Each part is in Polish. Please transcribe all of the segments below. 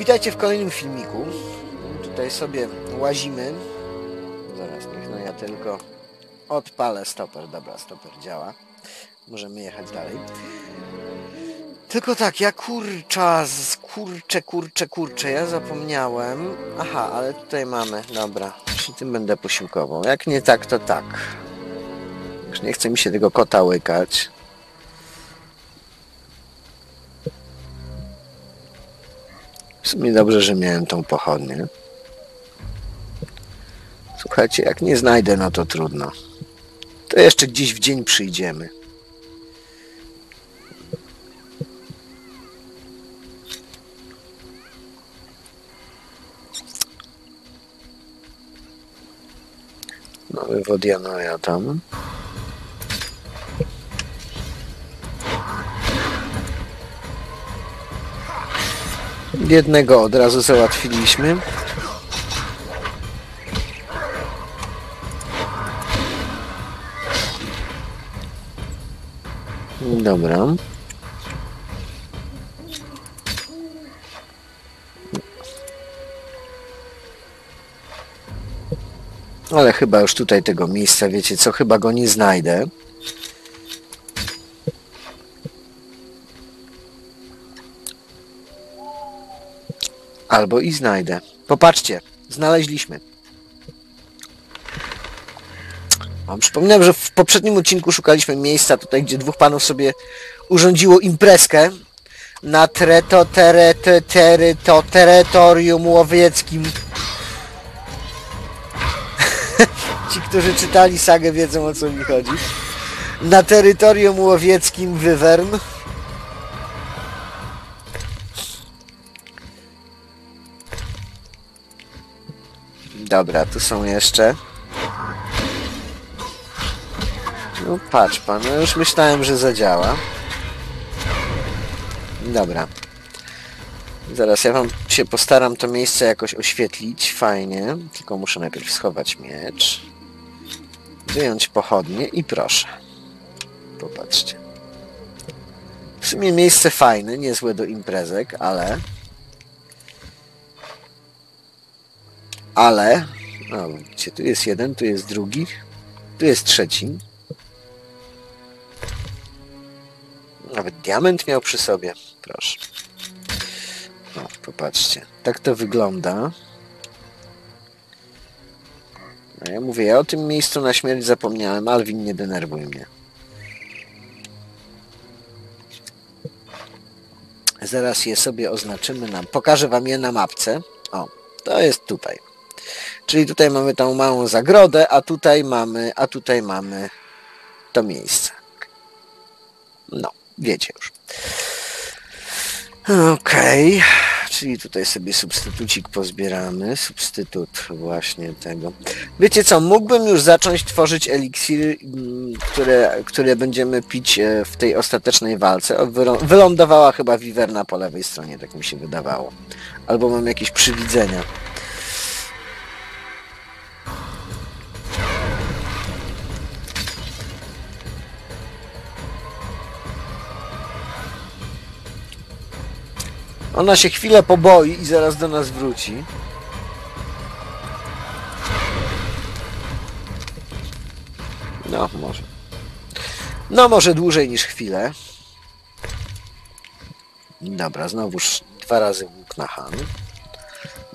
Witajcie w kolejnym filmiku. Tutaj sobie łazimy. Zaraz, niech no ja tylko odpalę stoper. Dobra, stoper działa. Możemy jechać dalej. Tylko tak, ja kurcza, z- kurczę, kurczę, kurczę, ja zapomniałem. Aha, ale tutaj mamy, dobra, przy tym będę posiłkował. Jak nie tak, to tak. Już nie chce mi się tego kota łykać. W sumie dobrze, że miałem tą pochodnię. Słuchajcie, jak nie znajdę, no to trudno. To jeszcze gdzieś w dzień przyjdziemy. Mamy Wodianoja tam. Jednego od razu załatwiliśmy. Dobra. Ale chyba już tutaj tego miejsca, wiecie co, chyba go nie znajdę. Albo i znajdę. Popatrzcie, znaleźliśmy. Przypominam, że w poprzednim odcinku szukaliśmy miejsca tutaj, gdzie dwóch panów sobie urządziło imprezkę na treto, teret, teryto, terytorium łowieckim. Ci, którzy czytali sagę wiedzą o co mi chodzi. Na terytorium łowieckim Wywern. Dobra, tu są jeszcze. No patrz pan, no już myślałem, że zadziała. Dobra. Zaraz ja wam się postaram to miejsce jakoś oświetlić. Fajnie. Tylko muszę najpierw schować miecz. Wyjąć pochodnie i proszę. Popatrzcie. W sumie miejsce fajne, niezłe do imprezek, ale... Ale... No, widzicie, tu jest jeden, tu jest drugi, tu jest trzeci. Nawet diament miał przy sobie. Proszę. O, popatrzcie. Tak to wygląda. A ja mówię, ja o tym miejscu na śmierć zapomniałem. Alvin, nie denerwuj mnie. Zaraz je sobie oznaczymy. Na... Pokażę wam je na mapce. O, to jest tutaj. Czyli tutaj mamy tą małą zagrodę, a tutaj mamy, a tutaj mamy to miejsce. No, wiecie już. Okej, czyli tutaj sobie substytucik pozbieramy. Substytut właśnie tego. Wiecie co, mógłbym już zacząć tworzyć eliksiry, mm, które, które będziemy pić e, w tej ostatecznej walce. Wylądowała chyba wiwerna po lewej stronie, tak mi się wydawało. Albo mam jakieś przywidzenia. Ona się chwilę poboi i zaraz do nas wróci. No, może. No, może dłużej niż chwilę. Dobra, znowuż dwa razy łuk na han.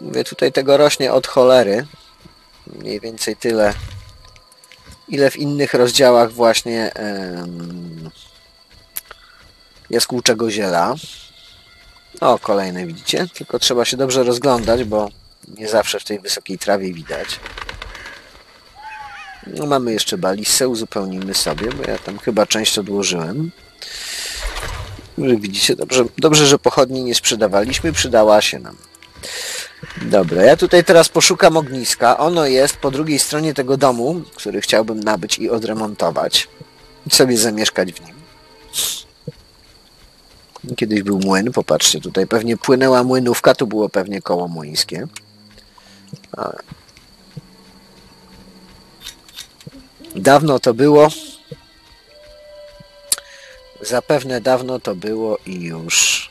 Mówię, tutaj tego rośnie od cholery. Mniej więcej tyle, ile w innych rozdziałach właśnie em, jaskółczego ziela. O, kolejne widzicie? Tylko trzeba się dobrze rozglądać, bo nie zawsze w tej wysokiej trawie widać. No, mamy jeszcze balisę, uzupełnimy sobie, bo ja tam chyba część odłożyłem. Widzicie, dobrze, dobrze, że pochodni nie sprzedawaliśmy, przydała się nam. Dobra, ja tutaj teraz poszukam ogniska. Ono jest po drugiej stronie tego domu, który chciałbym nabyć i odremontować. I sobie zamieszkać w nim. Kiedyś był młyn, popatrzcie, tutaj pewnie płynęła młynówka, tu było pewnie koło młyńskie. Dawno to było. Zapewne dawno to było i już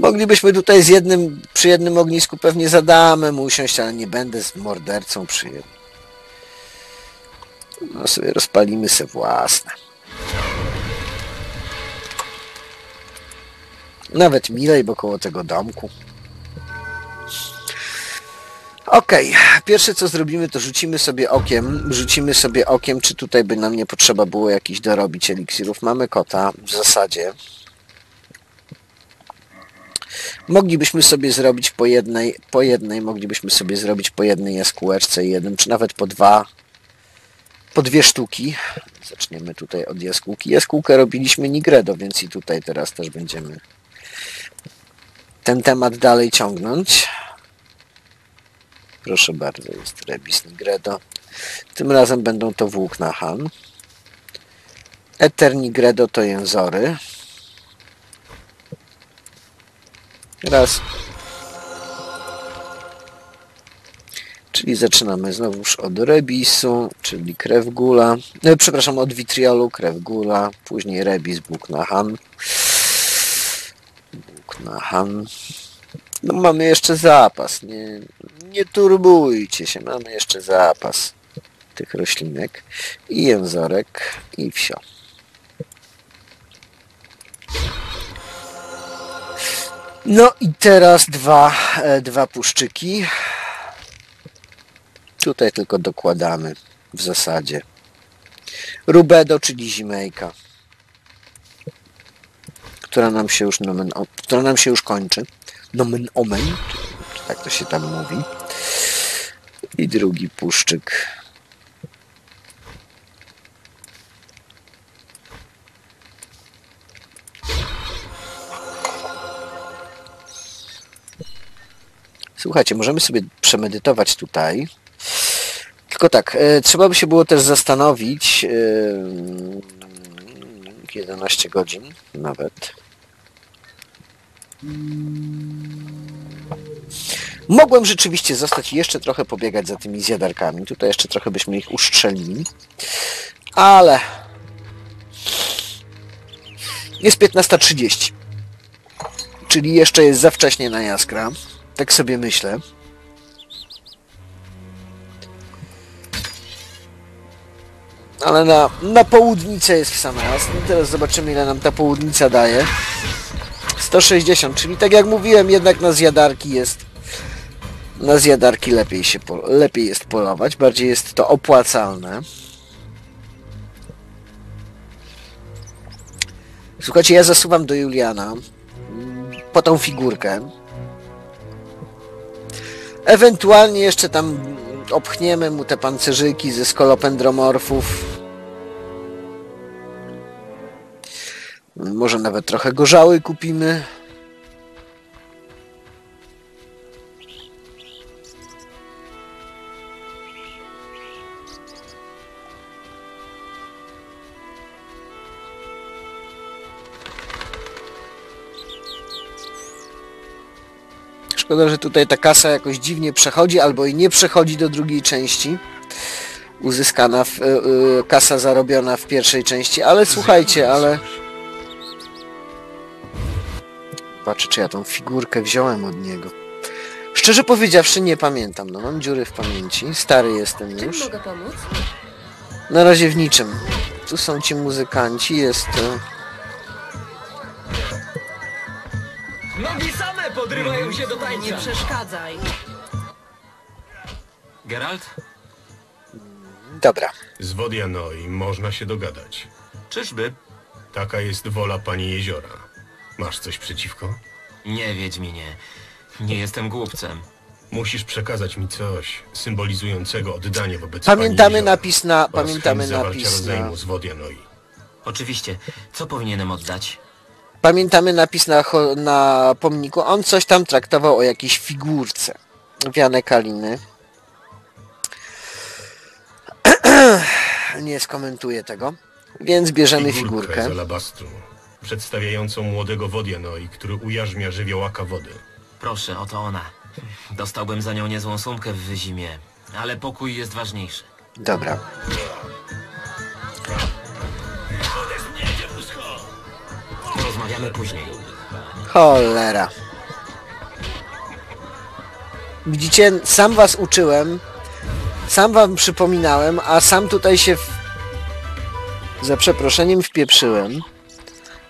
Moglibyśmy tutaj z jednym, przy jednym ognisku pewnie z Adamem usiąść, ale nie będę z mordercą przy jednym. No sobie rozpalimy se własne. Nawet milej, bo koło tego domku. Okej, pierwsze co zrobimy to rzucimy sobie okiem, rzucimy sobie okiem, czy tutaj by nam nie potrzeba było jakiś dorobić eliksirów. Mamy kota w zasadzie. Moglibyśmy sobie zrobić po jednej, po jednej, moglibyśmy sobie zrobić po jednej jaskółeczce jednym, czy nawet po dwa, po dwie sztuki. Zaczniemy tutaj od jaskółki. Jaskółkę robiliśmy Nigredo, więc i tutaj teraz też będziemy ten temat dalej ciągnąć. Proszę bardzo, jest Rebis Nigredo. Tym razem będą to włókna Han. Eter Nigredo to jęzory. Raz. Czyli zaczynamy znowuż od rebisu, czyli krew gula. E, przepraszam, od vitriolu, krew gula. Później rebis, włókna Han. Han. No mamy jeszcze zapas. Nie, nie turbujcie się. Mamy jeszcze zapas tych roślinek. I jęzorek, i wsio. No i teraz dwa, e, dwa puszczyki. Tutaj tylko dokładamy w zasadzie. Rubedo, czyli zimejka. Która nam się już nomen, która nam się już kończy. Nomen omen, tak to się tam mówi. I drugi puszczyk. Słuchajcie, możemy sobie przemedytować tutaj. Tylko tak, e, trzeba by się było też zastanowić. E, 11 godzin nawet. Mogłem rzeczywiście zostać jeszcze trochę pobiegać za tymi zjadarkami. Tutaj jeszcze trochę byśmy ich uszczelili. Ale jest 15.30. Czyli jeszcze jest za wcześnie na jaskra. Tak sobie myślę. Ale na, na południcę jest w sam raz. No teraz zobaczymy ile nam ta południca daje. 160, czyli tak jak mówiłem, jednak na zjadarki jest na zjadarki lepiej się lepiej jest polować, bardziej jest to opłacalne. Słuchajcie, ja zasuwam do Juliana mm, po tą figurkę. Ewentualnie jeszcze tam opchniemy mu te pancerzyki ze skolopendromorfów. Może nawet trochę gorzały kupimy. Szkoda, że tutaj ta kasa jakoś dziwnie przechodzi, albo i nie przechodzi do drugiej części. Uzyskana w, y, y, kasa zarobiona w pierwszej części, ale słuchajcie, ale... Patrzę, czy ja tą figurkę wziąłem od niego. Szczerze powiedziawszy, nie pamiętam. No, mam dziury w pamięci. Stary jestem Czym już. mogę pomóc? Na razie w niczym. Tu są ci muzykanci, jest... e, Nogi same podrywają się do Nie tańca. przeszkadzaj. Geralt? Dobra. Z Wodianoi można się dogadać. Czyżby? Taka jest wola pani jeziora. Masz coś przeciwko? Nie, Wiedźminie. Nie jestem głupcem. Musisz przekazać mi coś symbolizującego oddanie wobec Pamiętamy pani napis na... oraz Pamiętamy chęć zawarcia napis na... rozejmu z Wodianoi. Oczywiście. Co powinienem oddać? Pamiętamy napis na, cho- na pomniku. On coś tam traktował o jakiejś figurce. Wiane Kaliny. Nie skomentuję tego. Więc bierzemy Figurkę figurkę. z alabastru, przedstawiającą młodego Wodianoi, który ujarzmia żywiołaka wody. Proszę, oto ona. Dostałbym za nią niezłą sumkę w wyzimie, ale pokój jest ważniejszy. Dobra. Porozmawiamy później. Cholera. Widzicie, sam was uczyłem, sam wam przypominałem, a sam tutaj się w... za przeproszeniem wpieprzyłem.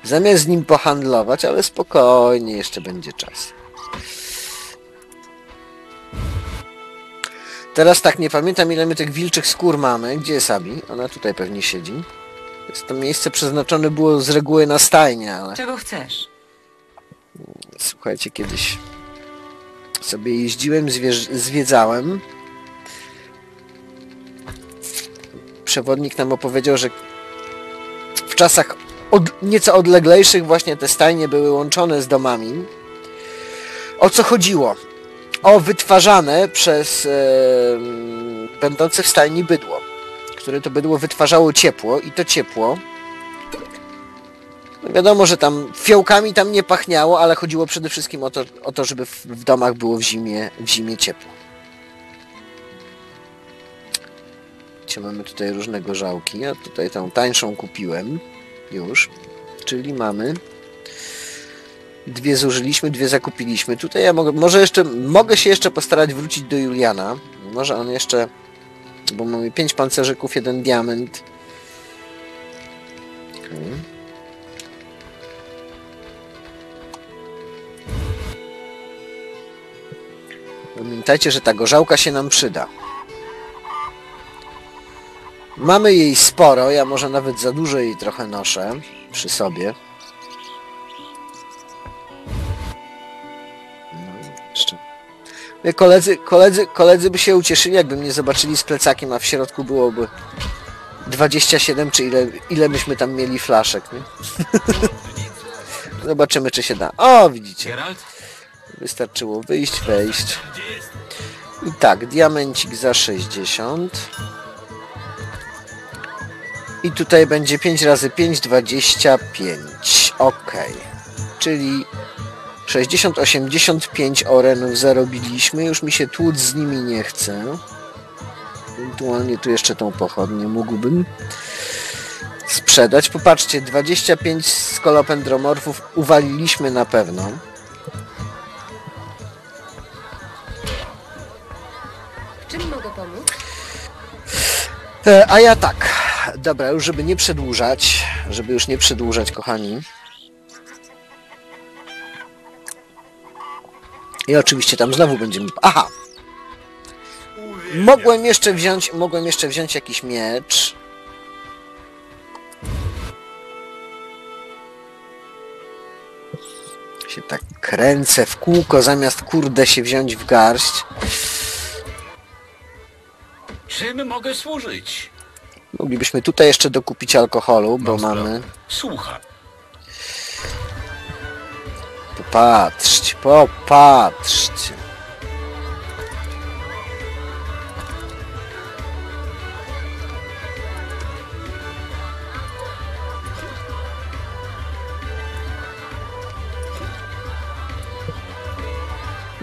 Zamiast z nim pohandlować, ale spokojnie, jeszcze będzie czas. Teraz tak, nie pamiętam ile my tych wilczych skór mamy. Gdzie jest Abi? Ona tutaj pewnie siedzi. Jest to miejsce przeznaczone było z reguły na stajnię, ale... Czego chcesz? Słuchajcie, kiedyś sobie jeździłem, zwiedzałem. Przewodnik nam opowiedział, że w czasach od, nieco odleglejszych właśnie te stajnie były łączone z domami. O co chodziło? O wytwarzane przez e, będące w stajni bydło, które to bydło wytwarzało ciepło i to ciepło no wiadomo, że tam fiołkami tam nie pachniało, ale chodziło przede wszystkim o to, o to żeby w, w domach było w zimie, w zimie ciepło. Gdzie mamy tutaj różne gorzałki. Ja tutaj tą tańszą kupiłem już. Czyli mamy dwie zużyliśmy, dwie zakupiliśmy. Tutaj ja mogę, może jeszcze, mogę się jeszcze postarać wrócić do Juliana. Może on jeszcze, bo mamy pięć pancerzyków, jeden diament. Okej. Pamiętajcie, że ta gorzałka się nam przyda. Mamy jej sporo, ja może nawet za dużo jej trochę noszę przy sobie. No, Koledzy, koledzy, koledzy by się ucieszyli, jakby mnie zobaczyli z plecakiem, a w środku byłoby 27, czy ile, ile myśmy tam mieli flaszek, nie? Zobaczymy, czy się da. O, widzicie. Wystarczyło wyjść, wejść. I tak, diamencik za 60. I tutaj będzie 5 razy 5, 25. Ok. Czyli 60, 85 orenów zarobiliśmy. Już mi się tłuc z nimi nie chce. Ewentualnie tu jeszcze tą pochodnię mógłbym sprzedać. Popatrzcie, 25 skolopendromorfów uwaliliśmy na pewno. W czym mogę pomóc? E, a ja tak. Dobra, już żeby nie przedłużać, żeby już nie przedłużać, kochani. I oczywiście tam znowu będziemy... Aha! Mogłem jeszcze wziąć, mogłem jeszcze wziąć jakiś miecz. Się tak kręcę w kółko, zamiast kurde się wziąć w garść. Czym mogę służyć? Moglibyśmy tutaj jeszcze dokupić alkoholu, bo sprawę. mamy... Słucham. Popatrzcie, popatrzcie.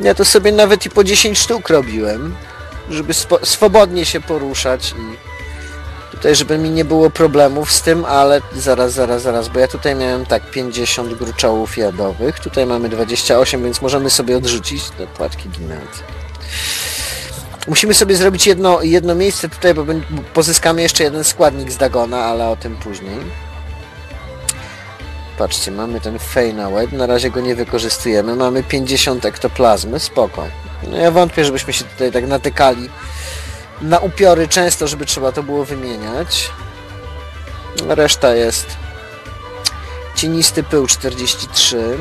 Ja to sobie nawet i po 10 sztuk robiłem, żeby swobodnie się poruszać i tutaj, żeby mi nie było problemów z tym, ale zaraz, zaraz, zaraz, bo ja tutaj miałem tak 50 gruczołów jadowych, tutaj mamy 28, więc możemy sobie odrzucić do płatki gimnazjum. Musimy sobie zrobić jedno, jedno miejsce tutaj, bo pozyskamy jeszcze jeden składnik z Dagona, ale o tym później. Patrzcie, mamy ten Feynawed, na razie go nie wykorzystujemy, mamy 50 ektoplazmy, spoko. No ja wątpię, żebyśmy się tutaj tak natykali na upiory często, żeby trzeba to było wymieniać. Reszta jest cienisty pył 43.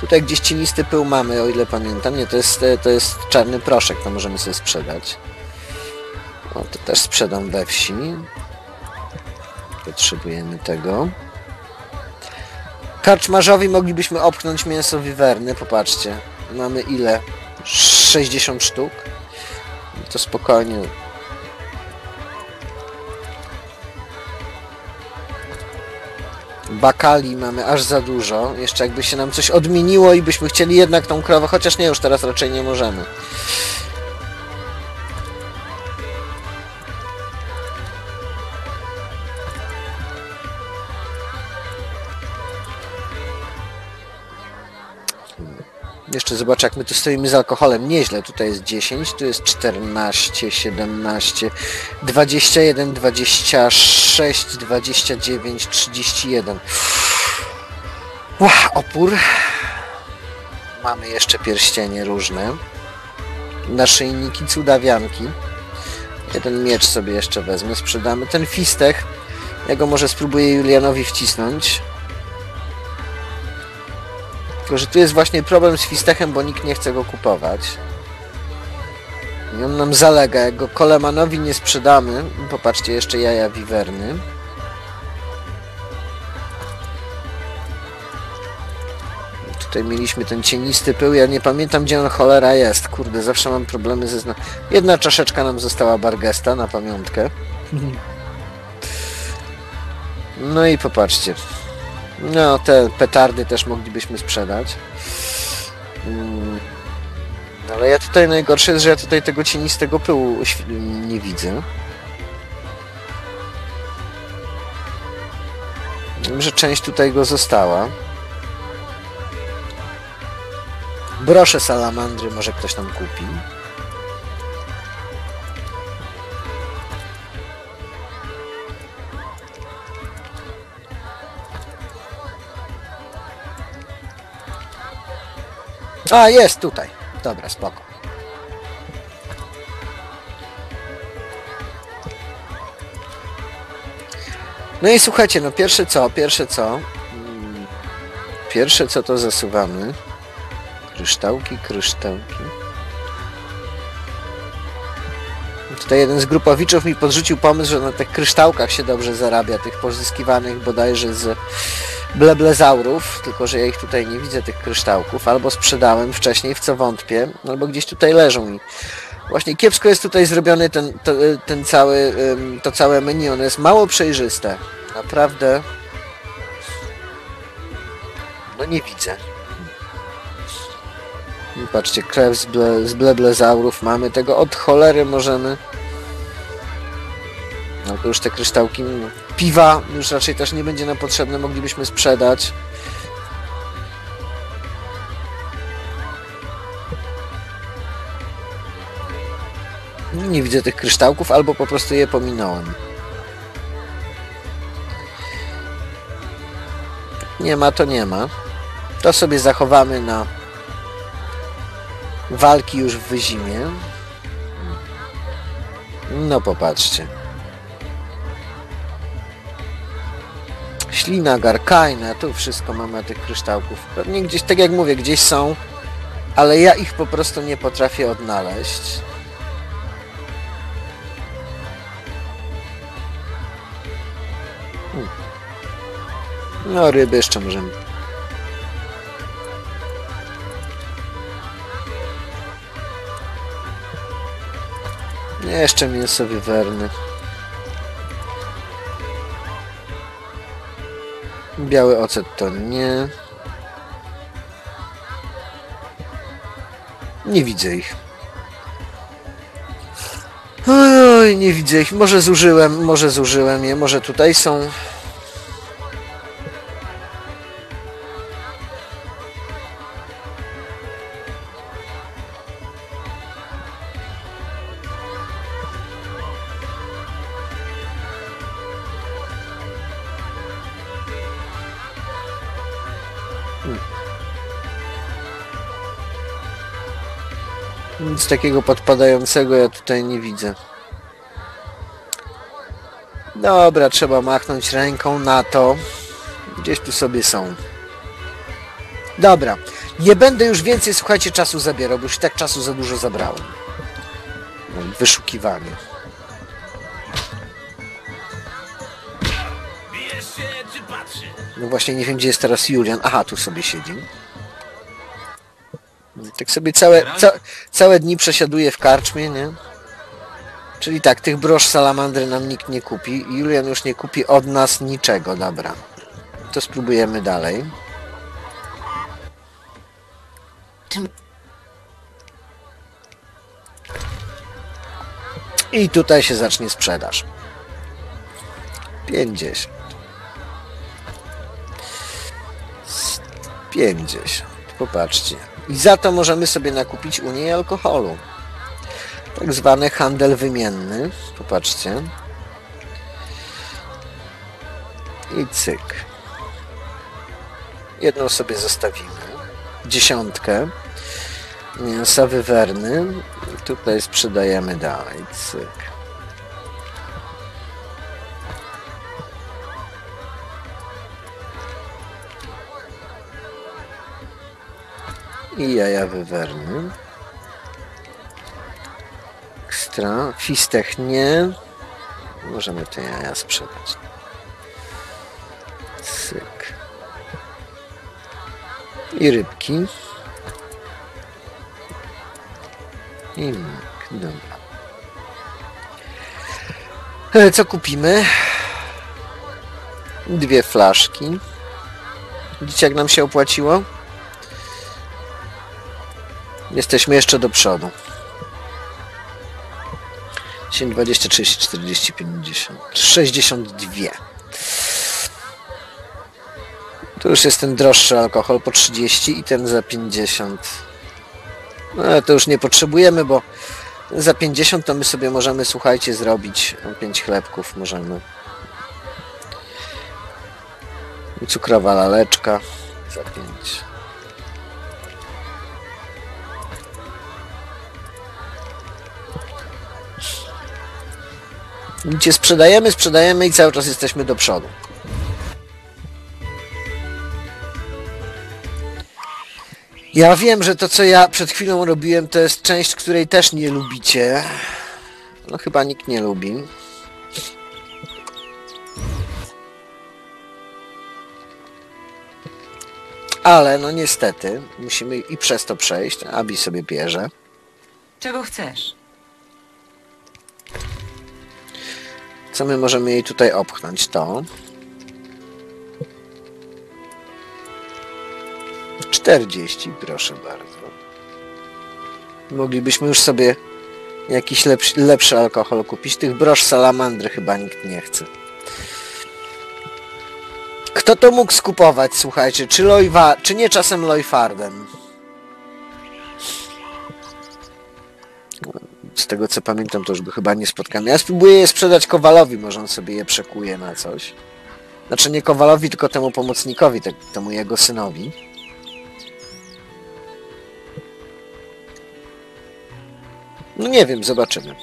Tutaj gdzieś cienisty pył mamy, o ile pamiętam. Nie, to jest, to jest czarny proszek, to możemy sobie sprzedać. O, to też sprzedam we wsi. Potrzebujemy tego. Karczmarzowi moglibyśmy opchnąć mięso wiwerny, popatrzcie. Mamy ile? 60 sztuk. To spokojnie. Bakali mamy aż za dużo. Jeszcze jakby się nam coś odmieniło i byśmy chcieli jednak tą krowę, chociaż nie, już teraz raczej nie możemy. Jeszcze zobaczę, jak my tu stoimy z alkoholem. Nieźle. Tutaj jest 10, tu jest 14, 17, 21, 26, 29, 31. Ła, opór. Mamy jeszcze pierścienie różne. Naszyjniki, cudawianki. Jeden miecz sobie jeszcze wezmę, sprzedamy. Ten fistech, ja go może spróbuję Julianowi wcisnąć. Tylko, że tu jest właśnie problem z fistechem, bo nikt nie chce go kupować. I on nam zalega. Jak go Kolemanowi nie sprzedamy, popatrzcie, jeszcze jaja wiwerny. Tutaj mieliśmy ten cienisty pył, ja nie pamiętam gdzie on cholera jest. Kurde, zawsze mam problemy ze zna... Jedna czaszeczka nam została Bargesta na pamiątkę. No i popatrzcie. No, te petardy też moglibyśmy sprzedać. Mm. Ale ja tutaj najgorsze jest, że ja tutaj tego cienistego pyłu nie widzę. Wiem, że część tutaj go została. Brosze salamandry może ktoś tam kupi. A, jest tutaj. Dobra, spoko. No i słuchajcie, no pierwsze co, pierwsze co, mm, pierwsze co to zasuwamy. Kryształki, kryształki. Tutaj jeden z grupowiczów mi podrzucił pomysł, że na tych kryształkach się dobrze zarabia, tych pozyskiwanych bodajże z bleblezaurów, tylko że ja ich tutaj nie widzę, tych kryształków, albo sprzedałem wcześniej, w co wątpię, albo gdzieś tutaj leżą i właśnie kiepsko jest tutaj zrobiony ten, to, ten cały, to całe menu, ono jest mało przejrzyste, naprawdę no nie widzę. Patrzcie, krew z, ble, z bleblezaurów mamy, tego od cholery możemy no to już te kryształki, no, piwa już raczej też nie będzie nam potrzebne, moglibyśmy sprzedać. Nie widzę tych kryształków, albo po prostu je pominąłem. Nie ma, to nie ma. To sobie zachowamy na walki już w wyzimie. No popatrzcie. Ślina, garkajna, tu wszystko mamy tych kryształków. Pewnie gdzieś, tak jak mówię, gdzieś są, ale ja ich po prostu nie potrafię odnaleźć. Hmm. No, ryby jeszcze możemy. Jeszcze mięso wiwerny. Biały ocet to nie. Nie widzę ich. Oj, nie widzę ich. Może zużyłem, może zużyłem je, może tutaj są. Takiego podpadającego ja tutaj nie widzę. Dobra, trzeba machnąć ręką na to. Gdzieś tu sobie są. Dobra. Nie będę już więcej, słuchajcie, czasu zabierał, bo już tak czasu za dużo zabrałem. Wyszukiwanie. No właśnie, nie wiem, gdzie jest teraz Julian. Aha, tu sobie siedzi. Tak sobie całe, ca, całe dni przesiaduje w karczmie, nie? Czyli tak, tych brosz salamandry nam nikt nie kupi. Julian już nie kupi od nas niczego, dobra. To spróbujemy dalej. I tutaj się zacznie sprzedaż. 50. 50. Popatrzcie. I za to możemy sobie nakupić u niej alkoholu. Tak zwany handel wymienny. Popatrzcie. I cyk. Jedną sobie zostawimy. Dziesiątkę. Mięsa wywerny. Tutaj sprzedajemy dalej. Cyk. I jaja wywerny. Ekstra. Fistech nie. Możemy te jaja sprzedać. Cyk. I rybki. I myk. Dobra. E, Co kupimy? Dwie flaszki. Widzicie jak nam się opłaciło? Jesteśmy jeszcze do przodu. 10, 20, 30, 40, 50, 62. Tu już jest ten droższy alkohol po 30 i ten za 50. No to już nie potrzebujemy, bo za 50 to my sobie możemy, słuchajcie, zrobić 5 chlebków możemy. I cukrowa laleczka za 5. Widzicie, sprzedajemy, sprzedajemy i cały czas jesteśmy do przodu. Ja wiem, że to co ja przed chwilą robiłem to jest część, której też nie lubicie. No chyba nikt nie lubi. Ale no niestety musimy i przez to przejść. Abi sobie bierze. Czego chcesz? Co my możemy jej tutaj opchnąć? To. 40, proszę bardzo. Moglibyśmy już sobie jakiś lepszy, lepszy alkohol kupić. Tych brosz salamandry chyba nikt nie chce. Kto to mógł skupować, słuchajcie? Czy, Lojwa, czy nie czasem Lojfardem? Tego co pamiętam, to już go chyba nie spotkałem. Ja spróbuję je sprzedać Kowalowi, może on sobie je przekuje na coś. Znaczy nie Kowalowi, tylko temu pomocnikowi, te- temu jego synowi. No nie wiem, zobaczymy.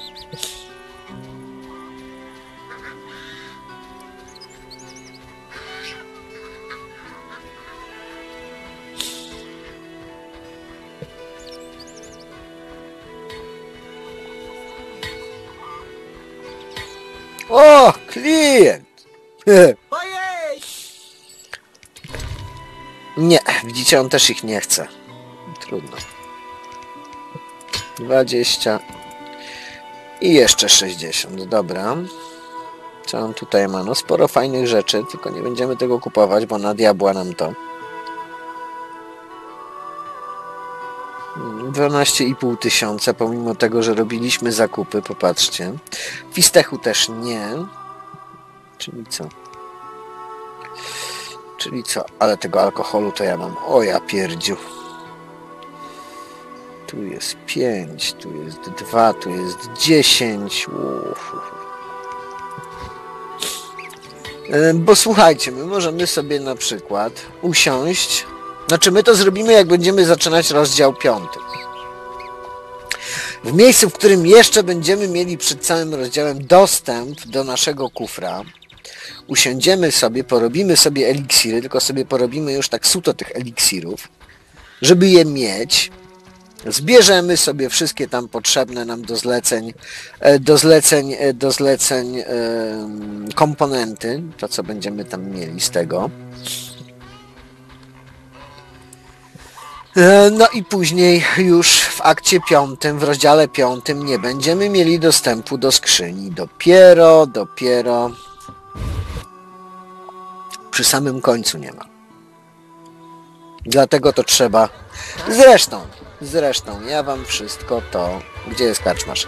Nie, widzicie, on też ich nie chce. Trudno. 20 i jeszcze 60, dobra. Co on tutaj ma? No sporo fajnych rzeczy, tylko nie będziemy tego kupować, bo na diabła nam to. Mm, 12,5 tysiąca, pomimo tego, że robiliśmy zakupy, popatrzcie. Fistechu też nie. Czyli co? Czyli co? Ale tego alkoholu to ja mam. O ja pierdziu. Tu jest 5, tu jest 2, tu jest 10. Uff. E, Bo słuchajcie, my możemy sobie na przykład usiąść. Znaczy my to zrobimy jak będziemy zaczynać rozdział 5. W miejscu, w którym jeszcze będziemy mieli przed całym rozdziałem dostęp do naszego kufra, usiądziemy sobie, porobimy sobie eliksiry, tylko sobie porobimy już tak suto tych eliksirów, żeby je mieć. Zbierzemy sobie wszystkie tam potrzebne nam do zleceń, e, do zleceń, e, do zleceń em, komponenty, to co będziemy tam mieli z tego. E, No i później już w akcie piątym, w rozdziale piątym nie będziemy mieli dostępu do skrzyni. Dopiero, dopiero przy samym końcu nie ma. Dlatego to trzeba. Zresztą, zresztą, ja wam wszystko to. Gdzie jest karczmasz?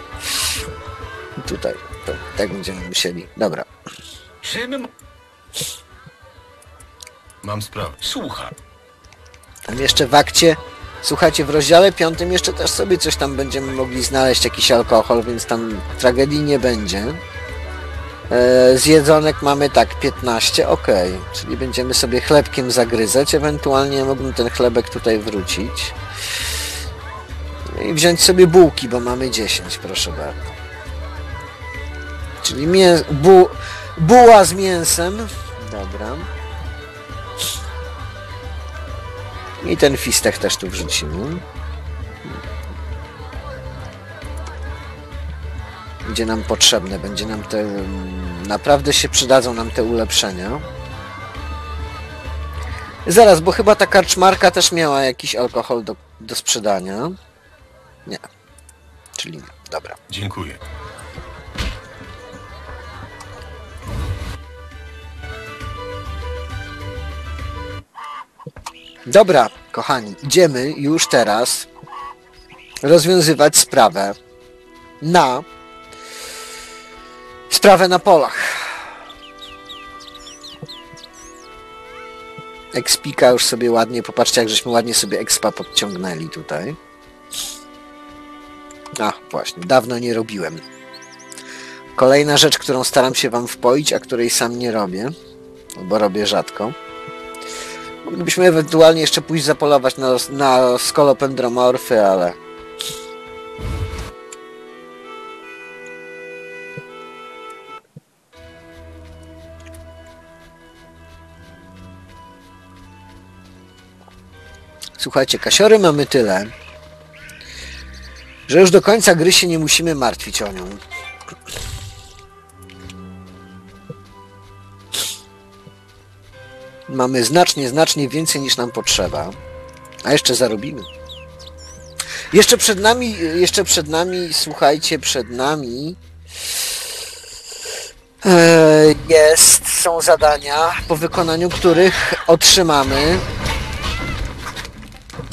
Tutaj. To, tak będziemy musieli. Dobra. Czym... Mam sprawę. Słucham. Tam jeszcze w akcie Słuchajcie, w rozdziale piątym jeszcze też sobie coś tam będziemy mogli znaleźć, jakiś alkohol, więc tam tragedii nie będzie. E, z jedzonek mamy tak 15, ok, czyli będziemy sobie chlebkiem zagryzać, ewentualnie mógłbym ten chlebek tutaj wrócić. I wziąć sobie bułki, bo mamy 10, proszę bardzo. Czyli mię... bu... buła z mięsem. Dobra. I ten fistek też tu wrzucimy. Będzie nam potrzebne, będzie nam te... Naprawdę się przydadzą nam te ulepszenia. Zaraz, bo chyba ta karczmarka też miała jakiś alkohol do, do sprzedania. Nie. Czyli nie. Dobra. Dziękuję. Dobra, kochani, idziemy już teraz rozwiązywać sprawę na sprawę na polach. Expika już sobie ładnie, popatrzcie jak żeśmy ładnie sobie expa podciągnęli tutaj. A, właśnie, dawno nie robiłem. Kolejna rzecz, którą staram się wam wpoić, a której sam nie robię, bo robię rzadko. Moglibyśmy ewentualnie jeszcze pójść zapolować na, na skolopendromorfy, ale... Słuchajcie, kasiory mamy tyle, że już do końca gry się nie musimy martwić o nią. Mamy znacznie, znacznie więcej niż nam potrzeba. A jeszcze zarobimy. Jeszcze przed nami, jeszcze przed nami, słuchajcie, przed nami e, jest, są zadania, po wykonaniu których otrzymamy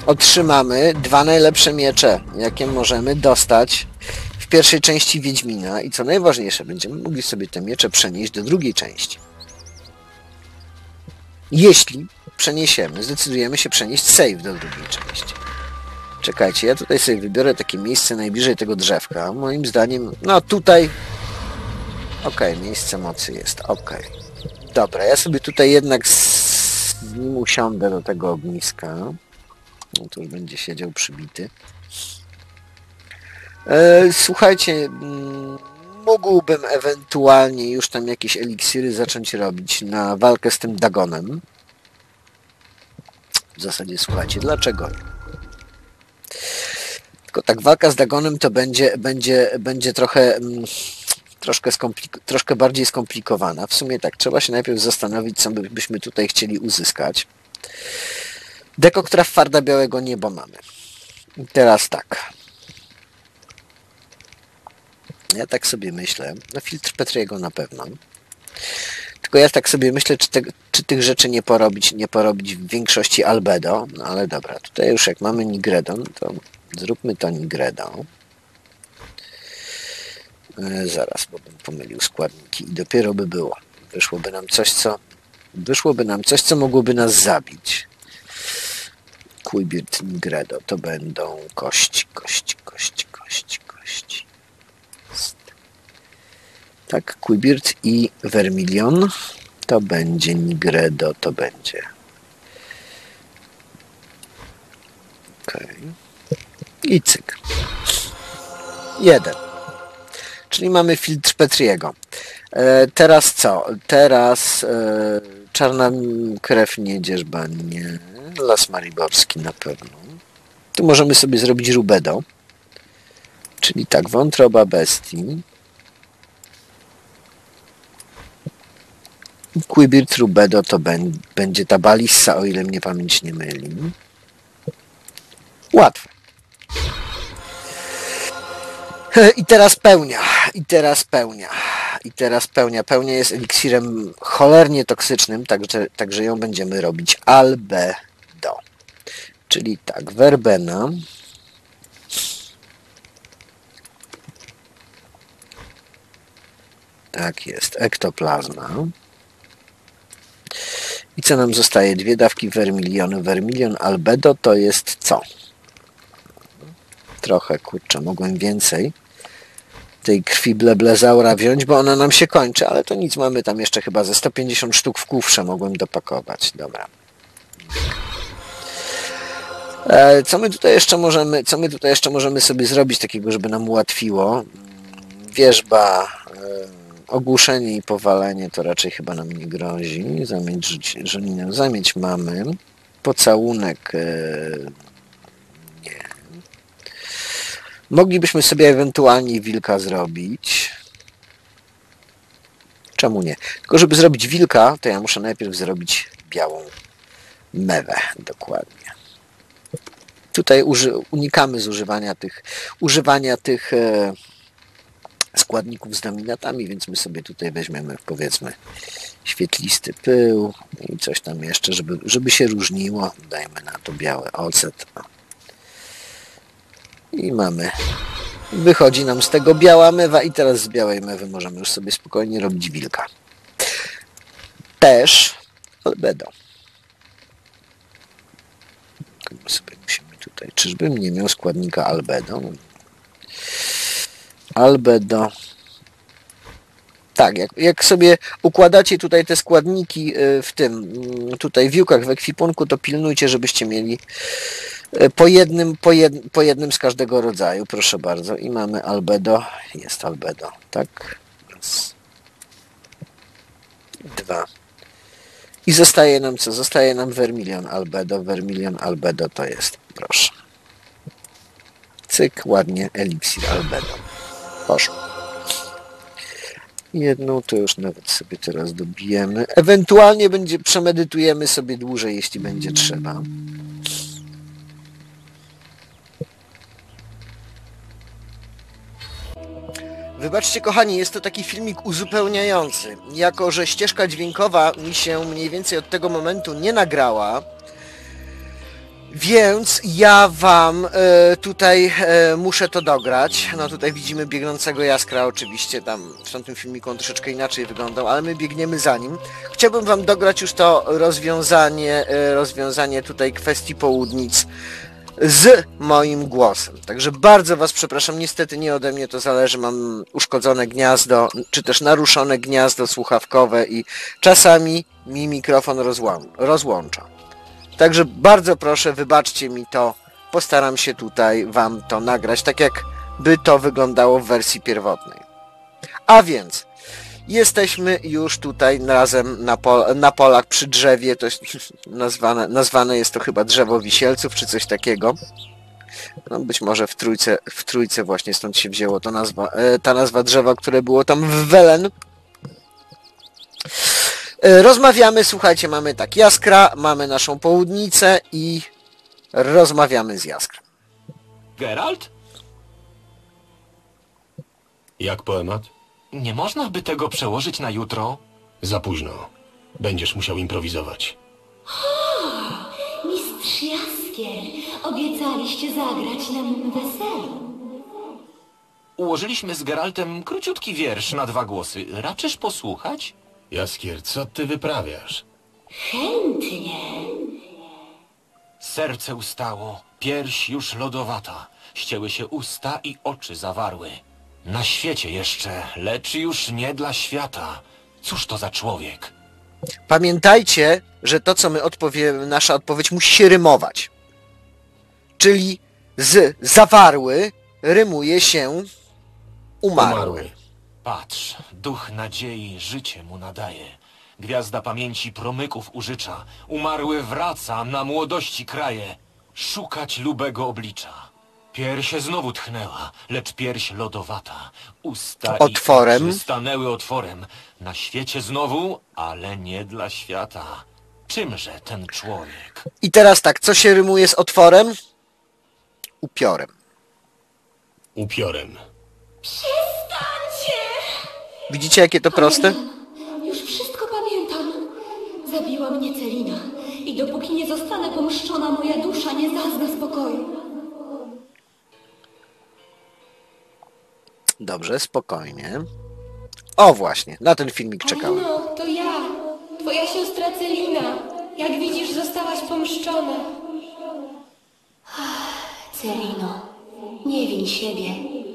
otrzymamy dwa najlepsze miecze, jakie możemy dostać w pierwszej części Wiedźmina i co najważniejsze, będziemy mogli sobie te miecze przenieść do drugiej części. Jeśli przeniesiemy, zdecydujemy się przenieść save do drugiej części. Czekajcie, ja tutaj sobie wybiorę takie miejsce najbliżej tego drzewka. Moim zdaniem, no tutaj... Okej, miejsce mocy jest, okej. Dobra, ja sobie tutaj jednak z nim usiądę do tego ogniska. No to już będzie siedział przybity. E, słuchajcie, mm, mógłbym ewentualnie już tam jakieś eliksiry zacząć robić na walkę z tym Dagonem. W zasadzie słuchajcie, dlaczego? Tylko tak walka z Dagonem to będzie, będzie, będzie trochę mm, troszkę, troszkę bardziej skomplikowana. W sumie tak, trzeba się najpierw zastanowić, co by- byśmy tutaj chcieli uzyskać. Dekoktra farda białego nieba mamy. Teraz tak. Ja tak sobie myślę, no filtr Petriego na pewno. Tylko ja tak sobie myślę, czy, te, czy tych rzeczy nie porobić, nie porobić w większości albedo, no ale dobra, tutaj już jak mamy nigredon, to zróbmy to nigredo. E, zaraz, bo bym pomylił składniki i dopiero by było. Wyszłoby nam coś, co wyszłoby nam coś, co mogłoby nas zabić. Quibirt Nigredo to będą kości, kości, kości, kości, kości. Tak, Quibirt i Vermilion to będzie Nigredo, to będzie. Okej. I cyk. Jeden. Czyli mamy filtr Petriego. E, teraz co? Teraz e, czarna krew nie dzierżba nie. Las Mariborski na pewno. Tu możemy sobie zrobić rubedo. Czyli tak, wątroba bestii. Quibirt rubedo to będzie ta balissa, o ile mnie pamięć nie myli. Łatwe. I teraz pełnia. I teraz pełnia. I teraz pełnia. Pełnia jest eliksirem cholernie toksycznym, także, także ją będziemy robić albedo. Czyli tak, werbena. Tak jest, ektoplazma. I co nam zostaje? Dwie dawki vermilionu. Vermilion albedo to jest co? Trochę, kurczę, mogłem więcej tej krwi bleblezaura wziąć, bo ona nam się kończy, ale to nic, mamy tam jeszcze chyba ze 150 sztuk w kufrze mogłem dopakować. Dobra. E, Co my tutaj jeszcze możemy, co my tutaj jeszcze możemy sobie zrobić takiego, żeby nam ułatwiło? Mm, Wierzba, e, ogłuszenie i powalenie to raczej chyba nam nie grozi. Zamieć żoninę, zamieć mamy. Pocałunek e, nie. Moglibyśmy sobie ewentualnie wilka zrobić. Czemu nie? Tylko żeby zrobić wilka, to ja muszę najpierw zrobić białą mewę dokładnie. Tutaj unikamy zużywania tych, używania tych e, składników z laminatami, więc my sobie tutaj weźmiemy powiedzmy świetlisty pył i coś tam jeszcze, żeby, żeby się różniło. Dajmy na to biały ocet. I mamy. Wychodzi nam z tego biała mewa i teraz z białej mewy możemy już sobie spokojnie robić wilka. Też albedo. Sobie musimy tutaj. Czyżbym nie miał składnika albedo? Albedo. Tak, jak, jak sobie układacie tutaj te składniki y, w tym, mm, tutaj w wiłkach w ekwipunku, to pilnujcie, żebyście mieli y, po jednym, po, jed, po jednym z każdego rodzaju, proszę bardzo. I mamy albedo, jest albedo, tak? Raz, dwa. I zostaje nam co? Zostaje nam vermilion albedo. Vermilion albedo to jest, proszę. Cyk, ładnie, eliksir albedo. Poszło. Jedną to już nawet sobie teraz dobijemy. Ewentualnie będzie, przemedytujemy sobie dłużej, jeśli będzie trzeba. Wybaczcie kochani, jest to taki filmik uzupełniający. Jako, że ścieżka dźwiękowa mi się mniej więcej od tego momentu nie nagrała, więc ja wam e, tutaj e, muszę to dograć. No tutaj widzimy biegnącego jaskra oczywiście, tam w tamtym filmiku on troszeczkę inaczej wyglądał, ale my biegniemy za nim. Chciałbym wam dograć już to rozwiązanie, e, rozwiązanie tutaj kwestii południc z moim głosem. Także bardzo was przepraszam, niestety nie ode mnie to zależy, mam uszkodzone gniazdo, czy też naruszone gniazdo słuchawkowe i czasami mi mikrofon rozłą- rozłącza. Także bardzo proszę, wybaczcie mi to. Postaram się tutaj Wam to nagrać, tak jak by to wyglądało w wersji pierwotnej. A więc, jesteśmy już tutaj razem na, pol na polach przy drzewie. To jest nazwane, nazwane jest to chyba drzewo wisielców, czy coś takiego. No, być może w trójce, w trójce właśnie stąd się wzięło to nazwa, e, ta nazwa drzewa, które było tam w Welen. E, Rozmawiamy, słuchajcie, mamy tak Jaskra, mamy naszą południcę i rozmawiamy z Jaskrem. Geralt? Jak poemat? Nie można by tego przełożyć na jutro? Za późno. Będziesz musiał improwizować. Mistrz Jaskier, obiecaliście zagrać na mym weselu. Ułożyliśmy z Geraltem króciutki wiersz na dwa głosy. Raczysz posłuchać? Jaskier, co ty wyprawiasz? Chętnie. Serce ustało, pierś już lodowata. Ścięły się usta i oczy zawarły. Na świecie jeszcze, lecz już nie dla świata. Cóż to za człowiek? Pamiętajcie, że to, co my odpowiemy, nasza odpowiedź musi się rymować. Czyli z zawarły rymuje się umarły. Patrz, duch nadziei życie mu nadaje. Gwiazda pamięci promyków użycza. Umarły wraca, na młodości kraje. Szukać lubego oblicza. Pierś znowu tchnęła, lecz pierś lodowata. Usta Otworem. i oczy stanęły otworem. Na świecie znowu, ale nie dla świata. Czymże ten człowiek? I teraz tak, co się rymuje z otworem? Upiorem. Upiorem. Widzicie, jakie to proste? Już wszystko pamiętam. Zabiła mnie Celina. I dopóki nie zostanę pomszczona, moja dusza nie zazna spokoju. Dobrze, spokojnie. O właśnie, na ten filmik czekałem. No, to ja, twoja siostra Celina. Jak widzisz, zostałaś pomszczona. Celino, Nie win siebie.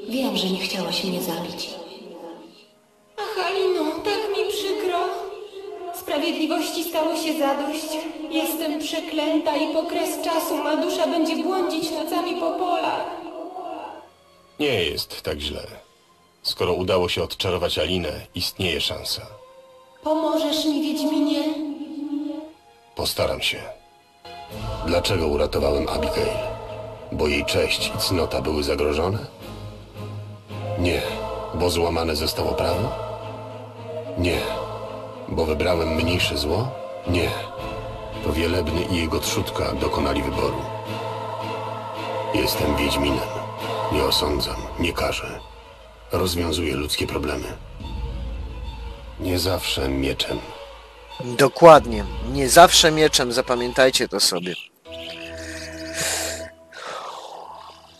Wiem, że nie chciałaś mnie zabić. Ach, Alino, tak mi przykro. Sprawiedliwości stało się zadość. Jestem przeklęta i po kres czasu ma dusza będzie błądzić nocami po polach. Nie jest tak źle. Skoro udało się odczarować Alinę, istnieje szansa. Pomożesz mi, Wiedźminie? Postaram się. Dlaczego uratowałem Abigail? Bo jej cześć i cnota były zagrożone? Nie, bo złamane zostało prawo? Nie, bo wybrałem mniejsze zło? Nie, to Wielebny i jego trzutka dokonali wyboru. Jestem Wiedźminem. Nie osądzam, nie karzę. Rozwiązuję ludzkie problemy. Nie zawsze mieczem. Dokładnie. Nie zawsze mieczem, zapamiętajcie to sobie.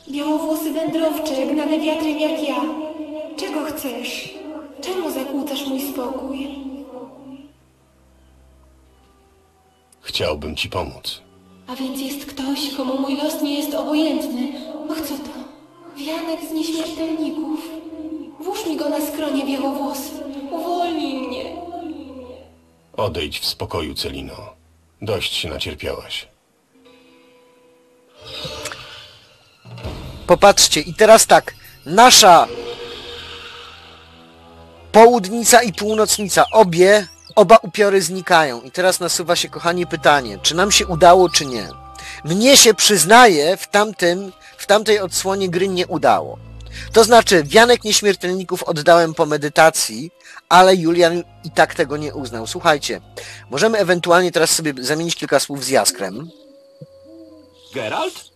Białowłosy wędrowcze, gnane wiatrem jak ja. Czego chcesz? Czemu zakłócasz mój spokój? Chciałbym ci pomóc. A więc jest ktoś, komu mój los nie jest obojętny. Och, co to? Wianek z nieśmiertelników. Włóż mi go na skronie białowłosy. Uwolnij mnie. Odejdź w spokoju, Celino. Dość się nacierpiałaś. Popatrzcie, i teraz tak, nasza południca i północnica, obie, oba upiory znikają. I teraz nasuwa się, kochani, pytanie, czy nam się udało, czy nie. Mnie się przyznaje, w tamtym, w tamtej odsłonie gry nie udało. To znaczy, wianek nieśmiertelników oddałem po medytacji, ale Julian i tak tego nie uznał. Słuchajcie, możemy ewentualnie teraz sobie zamienić kilka słów z Jaskrem. Geralt?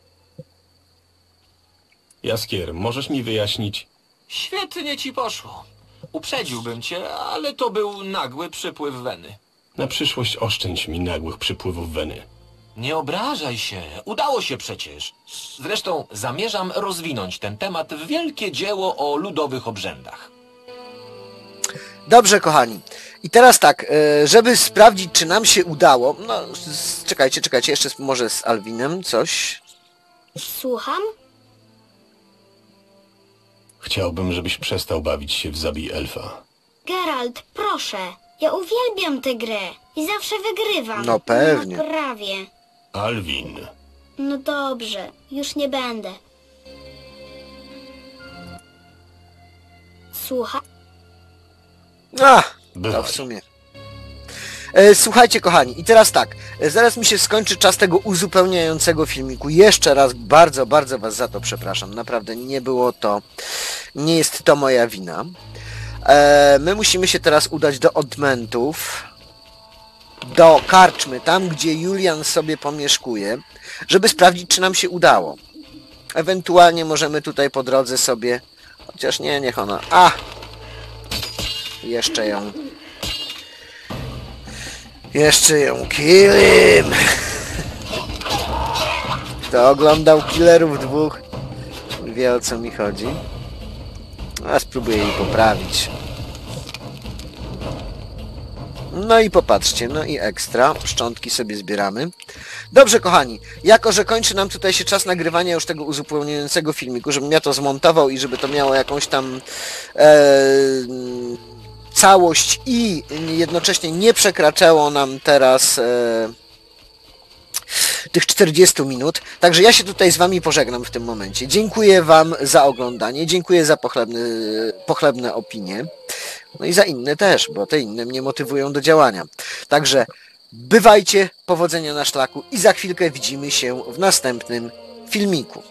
Jaskier, możesz mi wyjaśnić? Świetnie ci poszło. Uprzedziłbym cię, ale to był nagły przypływ weny. Na przyszłość oszczędź mi nagłych przypływów weny. Nie obrażaj się, udało się przecież. Zresztą zamierzam rozwinąć ten temat w wielkie dzieło o ludowych obrzędach. Dobrze, kochani. I teraz tak, e, żeby sprawdzić, czy nam się udało. No, czekajcie, czekajcie, jeszcze może z Alwinem coś. Słucham? Chciałbym, żebyś przestał bawić się w zabij elfa. Geralt, proszę. Ja uwielbiam tę grę i zawsze wygrywam. No pewnie. No, prawie. Alwin, No dobrze, już nie będę. Słucham? A, to bywaj. w sumie. E, Słuchajcie, kochani, i teraz tak. e, Zaraz mi się skończy czas tego uzupełniającego filmiku. Jeszcze raz bardzo, bardzo Was za to przepraszam. Naprawdę nie było to. Nie jest to moja wina. E, My musimy się teraz udać do odmentów. Do karczmy, tam gdzie Julian sobie pomieszkuje, żeby sprawdzić, czy nam się udało. Ewentualnie możemy tutaj po drodze sobie. Chociaż nie, niech ona. A! Jeszcze ją. Jeszcze ją killim. Kto oglądał Killerów dwóch, wie o co mi chodzi. A spróbuję jej poprawić. No i popatrzcie, no i ekstra. Szczątki sobie zbieramy. Dobrze, kochani. Jako, że kończy nam tutaj się czas nagrywania już tego uzupełniającego filmiku, żebym ja to zmontował i żeby to miało jakąś tam e, całość i jednocześnie nie przekraczało nam teraz e, tych 40 minut. Także ja się tutaj z Wami pożegnam w tym momencie. Dziękuję Wam za oglądanie, dziękuję za pochlebne, opinie. No i za inne też, bo te inne mnie motywują do działania. Także bywajcie, powodzenia na szlaku i za chwilkę widzimy się w następnym filmiku.